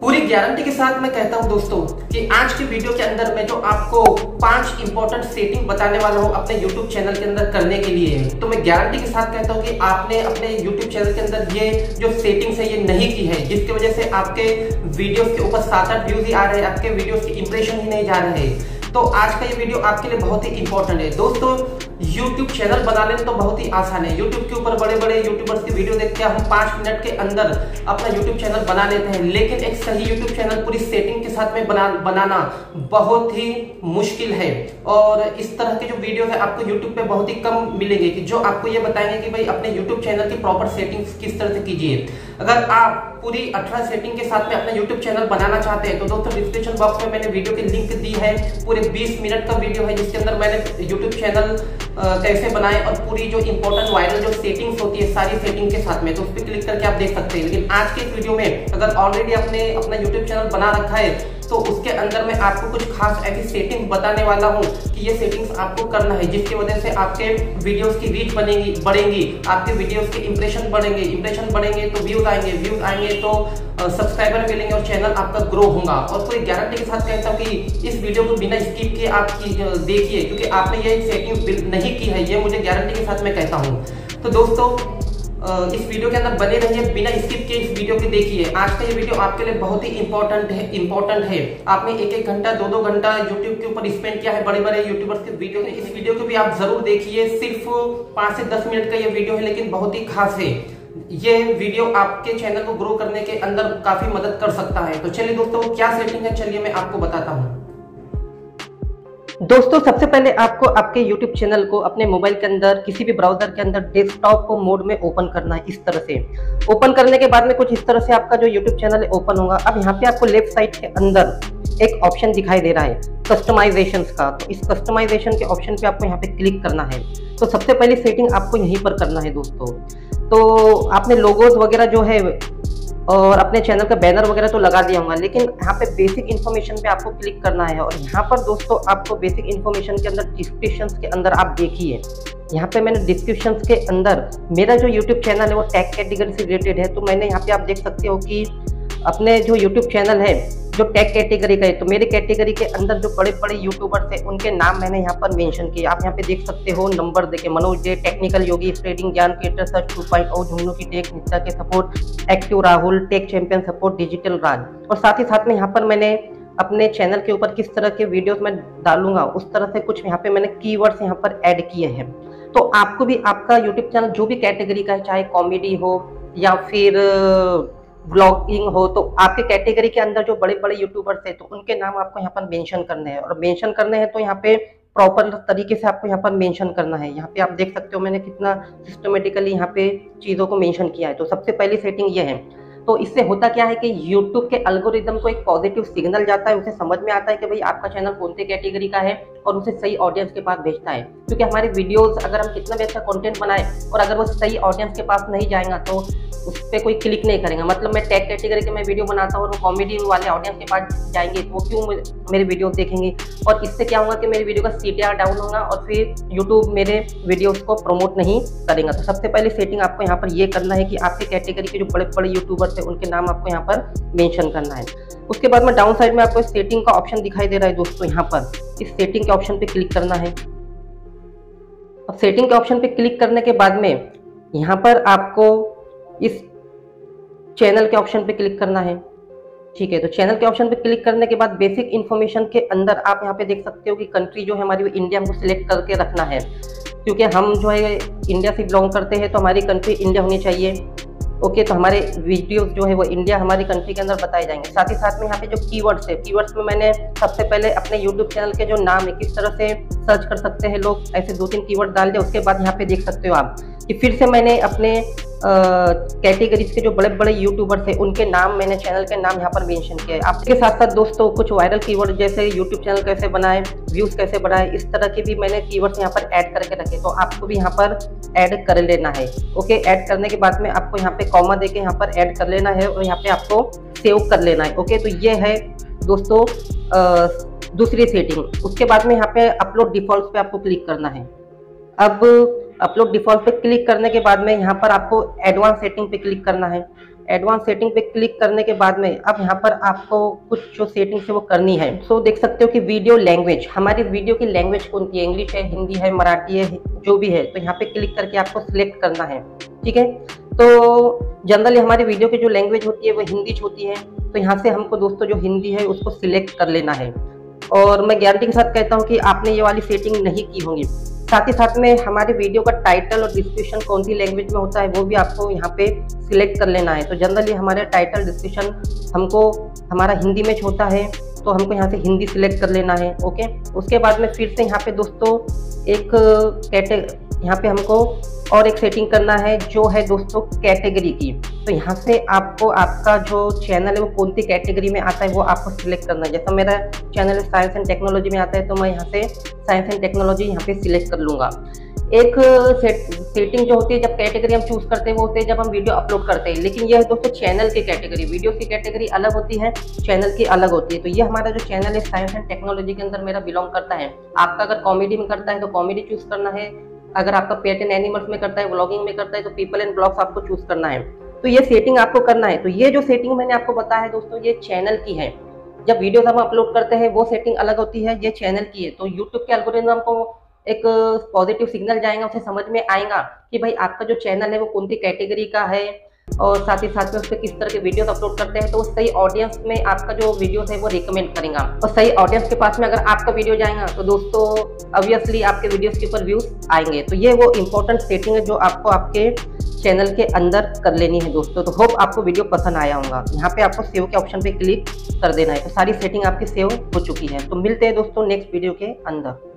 पूरी गारंटी के साथ मैं कहता हूँ दोस्तों कि आज की वीडियो के अंदर मैं जो आपको पाँच इंपॉर्टेंट सेटिंग बताने वाला हूँ अपने YouTube चैनल के अंदर करने के लिए तो मैं गारंटी के साथ कहता हूँ कि आपने अपने यूट्यूब चैनल के अंदर ये जो सेटिंग्स है, ये नहीं की है, जिसकी वजह से आपके वीडियोस के ऊपर सात आठ व्यूज़ ही आ रहे हैं, आपके वीडियोस के इंप्रेशन ही नहीं जा रहे तो आज का ये वीडियो आपके लिए बहुत ही इंपॉर्टेंट है। दोस्तों YouTube चैनल बना लेना तो बहुत ही आसान है। YouTube के ऊपर बड़े बड़े यूट्यूबर्स की वीडियो देख के हम पाँच मिनट के अंदर अपना YouTube चैनल बना लेते हैं। लेकिन एक सही YouTube चैनल पूरी सेटिंग के साथ में बना बनाना बहुत ही मुश्किल है। और इस तरह के जो वीडियो है, आपको YouTube पे बहुत ही कम मिलेंगे कि जो आपको ये बताएँगे कि भाई अपने YouTube चैनल की प्रॉपर सेटिंग्स किस तरह से कीजिए। अगर आप पूरी 18 सेटिंग के साथ में अपना YouTube चैनल बनाना चाहते हैं तो दोस्तों डिस्क्रिप्शन बॉक्स में मैंने वीडियो की लिंक दी है। पूरे 20 मिनट का वीडियो है, जिसके अंदर मैंने YouTube चैनल कैसे बनाए और पूरी जो इंपॉर्टेंट वायरल जो सेटिंग्स होती है, सारी सेटिंग के साथ में। तो उस पर क्लिक करके आप देख सकते हैं। लेकिन आज के इस वीडियो में अगर ऑलरेडी आपने अपना यूट्यूब चैनल बना रखा है तो उसके अंदर मैं आपको कुछ खास ऐसी सेटिंग्स बताने वाला हूँ कि ये सेटिंग्स आपको करना है, जिसकी वजह से आपके वीडियोस की रीच बनेगी, बढ़ेंगी, आपके वीडियोस के इंप्रेशन बढ़ेंगे इंप्रेशन बढ़ेंगे तो व्यूज़ आएँगे व्यूज़ आएँगे तो सब्सक्राइबर मिलेंगे और चैनल आपका ग्रो होगा। और पूरी गारंटी के साथ कहता हूँ कि इस वीडियो को बिना स्किप किए आप देखिए, क्योंकि आपने ये सेटिंग नहीं की है, ये मुझे गारंटी के साथ मैं कहता हूँ। तो दोस्तों इस वीडियो के अंदर बने रहिए, बिना स्किप के इस वीडियो को देखिए। आज का ये वीडियो आपके लिए बहुत ही इंपॉर्टेंट है इंपॉर्टेंट है। आपने एक एक घंटा दो दो घंटा यूट्यूब के ऊपर स्पेंड किया है बड़े बड़े यूट्यूबर्स के वीडियो इस वीडियो को भी आप ज़रूर देखिए। सिर्फ़ पाँच से दस मिनट का ये वीडियो है, लेकिन बहुत ही खास है। ये वीडियो आपके चैनल को ग्रो करने के अंदर काफ़ी मदद कर सकता है। तो चलिए दोस्तों, क्या सेटिंग है? चलिए मैं आपको बताता हूँ। दोस्तों, सबसे पहले आपको आपके YouTube चैनल को, अपने मोबाइल के अंदर, किसी भी ब्राउज़र के अंदर डेस्कटॉप को मोड में ओपन करना है, इस तरह से। ओपन करने के बाद में कुछ इस तरह से आपका जो YouTube चैनल है ओपन होगा। अब यहाँ पे आपको लेफ़्ट साइड के अंदर एक ऑप्शन दिखाई दे रहा है कस्टमाइजेशन का। तो इस कस्टमाइजेशन के ऑप्शन पे आपको यहाँ पे क्लिक करना है। तो सबसे पहले सेटिंग आपको यहीं पर करना है दोस्तों। तो आपने लोगोज वगैरह जो है और अपने चैनल का बैनर वगैरह तो लगा दिया होगा, लेकिन यहाँ पे बेसिक इन्फॉर्मेशन पे आपको क्लिक करना है और यहाँ पर दोस्तों आपको बेसिक इन्फॉर्मेशन के अंदर डिस्क्रिप्शन के अंदर आप देखिए। यहाँ पे मैंने डिस्क्रिप्शन के अंदर, मेरा जो यूट्यूब चैनल है वो टैग कैटेगरी से रिलेटेड है तो मैंने यहाँ पे आप देख सकते हो कि अपने जो यूट्यूब चैनल है जो टेक कैटेगरी का है तो मेरे कैटेगरी के अंदर जो बड़े बड़े यूट्यूबर्स हैं, उनके नाम मैंने यहाँ पर मेंशन किए। आप यहाँ पे देख सकते हो नंबर देखे। Manoj Dey technical Yogi spreading Gyan creator search two point O Jhunnu की टेक नित्या के support active Rahul tech champion support digital Raj और साथ ही साथ में यहाँ पर मैंने अपने चैनल के ऊपर किस तरह के वीडियोस मैं डालूँगा, उस तरह से कुछ यहाँ पे मैंने कीवर्ड्स यहाँ पर ऐड किए हैं। तो आपको भी आपका यूट्यूब चैनल जो भी कैटेगरी का है, चाहे कॉमेडी हो या फिर ब्लॉगिंग हो तो आपके कैटेगरी के अंदर जो बड़े बड़े यूट्यूबर्स हैं तो उनके नाम आपको यहाँ पर मेंशन करने हैं। और मेंशन करने हैं तो यहाँ पे प्रॉपर तरीके से आपको यहाँ पर मेंशन करना है। यहाँ पे आप देख सकते हो मैंने कितना सिस्टमेटिकली यहाँ पे चीज़ों को मेंशन किया है। तो सबसे पहली सेटिंग ये है। तो इससे होता क्या है कि YouTube के अल्गोरिदम को एक पॉजिटिव सिग्नल जाता है, उसे समझ में आता है कि भाई आपका चैनल कौन से कैटेगरी का है और उसे सही ऑडियंस के पास भेजता है। क्योंकि हमारे वीडियोस अगर हम कितना भी अच्छा कंटेंट बनाए और अगर वो सही ऑडियंस के पास नहीं जाएगा तो उस पर कोई क्लिक नहीं करेंगे। मतलब मैं टैग कैटेगरी के मैं वीडियो बनाता हूँ और वो कॉमेडी वाले ऑडियंस के पास जाएँगे तो वो क्यों मेरे वीडियो देखेंगे? और इससे क्या होगा कि मेरे वीडियो का सीटीआर डाउन होगा और फिर यूट्यूब मेरे वीडियोस को प्रमोट नहीं करेगा। तो सबसे पहले सेटिंग आपको यहाँ पर ये करना है कि आपके कैटेगरी के जो बड़े बड़े यूट्यूबर्स हैं, उनके नाम आपको यहाँ पर मैंशन करना है। उसके बाद में डाउन साइड में आपको सेटिंग का ऑप्शन दिखाई दे रहा है दोस्तों यहाँ पर। इस सेटिंग के ऑप्शन पे क्लिक करना है। अब सेटिंग के ऑप्शन पे क्लिक करने के बाद में यहाँ पर आपको इस चैनल के ऑप्शन पे क्लिक करना है। ठीक है तो चैनल के ऑप्शन पे क्लिक करने के बाद बेसिक इन्फॉर्मेशन के अंदर आप यहाँ पे देख सकते हो कि कंट्री जो है हमारी, वो इंडिया हमको सिलेक्ट करके रखना है। क्योंकि हम जो है, इंडिया से बिलोंग करते हैं तो हमारी कंट्री इंडिया होनी चाहिए। ओके तो हमारे वीडियोस जो है, वो इंडिया हमारी कंट्री के अंदर बताए जाएँगे। साथ ही साथ में यहाँ पे जो कीवर्ड्स है कीवर्ड्स में मैंने सबसे पहले अपने यूट्यूब चैनल के जो नाम है, किस तरह से सर्च कर सकते हैं लोग, ऐसे दो तीन कीवर्ड डाल दिया उसके बाद यहाँ पे देख सकते हो आप। कि फिर से मैंने अपने कैटेगरीज के जो बड़े बड़े यूट्यूबर्स हैं, उनके नाम मैंने चैनल के नाम यहाँ पर मेंशन किया है। आपके साथ साथ दोस्तों, कुछ वायरल कीवर्ड जैसे यूट्यूब चैनल कैसे बनाए व्यूज़ कैसे बढ़ाए, इस तरह के भी मैंने कीवर्ड्स यहाँ पर ऐड करके रखे तो आपको भी यहाँ पर ऐड कर लेना है ओके ऐड करने के बाद में आपको यहाँ पे कॉमा दे के यहाँ पर ऐड कर लेना है और यहाँ पे आपको सेव कर लेना है ओके तो ये है दोस्तों दूसरी सेटिंग उसके बाद में यहाँ पे अपलोड डिफ़ॉल्ट पे आपको क्लिक करना है। अब अपलोड डिफ़ॉल्ट पे क्लिक करने के बाद में यहाँ पर आपको एडवांस सेटिंग पे क्लिक करना है। एडवांस सेटिंग पे क्लिक करने के बाद में अब यहाँ पर आपको कुछ जो सेटिंग्स है वो करनी है। सो so, देख सकते हो कि वीडियो लैंग्वेज हमारी वीडियो की लैंग्वेज कौन सी है? इंग्लिश है हिंदी है मराठी है जो भी है। तो यहाँ पे क्लिक करके आपको सिलेक्ट करना है। ठीक है? तो जनरली हमारी वीडियो की जो लैंग्वेज होती है वो हिंदी होती है। तो यहाँ से हमको दोस्तों जो हिंदी है उसको सिलेक्ट कर लेना है। और मैं गारंटी के साथ कहता हूँ कि आपने ये वाली सेटिंग नहीं की होंगी। साथ ही साथ में हमारे वीडियो का टाइटल और डिस्क्रिप्शन कौन सी लैंग्वेज में होता है, वो भी आपको यहाँ पे सिलेक्ट कर लेना है। तो जनरली हमारे टाइटल डिस्क्रिप्शन हमको, हमारा हिंदी में होता है तो हमको यहाँ से हिंदी सिलेक्ट कर लेना है ओके उसके बाद में फिर से यहाँ पे दोस्तों एक कैटे यहाँ पे हमको और एक सेटिंग करना है जो है दोस्तों कैटेगरी की। तो यहाँ से आपको आपका जो चैनल है वो कौन सी कैटेगरी में आता है वो आपको सिलेक्ट करना है। जैसा मेरा चैनल साइंस एंड टेक्नोलॉजी में आता है तो मैं यहाँ से साइंस एंड टेक्नोलॉजी यहाँ पे सिलेक्ट कर लूँगा। एक सेट, सेटिंग जो होती है जब कैटेगरी हम चूज़ करते हैं वो होते हैं जब हम वीडियो अपलोड करते हैं। लेकिन यह है दोस्तों चैनल की कैटेगरी वीडियो की कैटेगरी अलग होती है चैनल की अलग होती है। तो ये हमारा जो चैनल है साइंस एंड टेक्नोलॉजी के अंदर मेरा बिलोंग करता है। आपका अगर कॉमेडी में करता है तो कॉमेडी चूज़ करना है। अगर आपका पेट एंड एनिमल्स में करता है, व्लॉगिंग में करता है तो पीपल एंड ब्लॉग्स आपको चूज़ करना है। तो ये सेटिंग आपको करना है। तो ये जो सेटिंग मैंने आपको बताया है दोस्तों, ये चैनल की है। जब वीडियोस हम अपलोड करते हैं, वो सेटिंग अलग होती है, ये चैनल की है। तो यूट्यूब के एल्गोरिथम को एक पॉजिटिव सिग्नल जाएगा, उसे समझ में आएगा कि भाई आपका जो चैनल है, वो कौन सी कैटेगरी का है और साथ ही साथ में उस पर किस तरह के वीडियोस अपलोड करते हैं तो वो सही ऑडियंस में आपका जो वीडियोस है वो रिकमेंड करेगा और सही ऑडियंस के पास में अगर आपका वीडियो जाएगा तो दोस्तों ऑब्वियसली आपके वीडियोस के ऊपर व्यूज़ आएँगे। तो ये वो इम्पोर्टेंट सेटिंग है जो आपको आपके चैनल के अंदर कर लेनी है दोस्तों। तो होप आपको वीडियो पसंद आया होगा। यहाँ पे आपको सेव के ऑप्शन पे क्लिक कर देना है। तो सारी सेटिंग आपकी सेव हो चुकी है। तो मिलते हैं दोस्तों नेक्स्ट वीडियो के अंदर।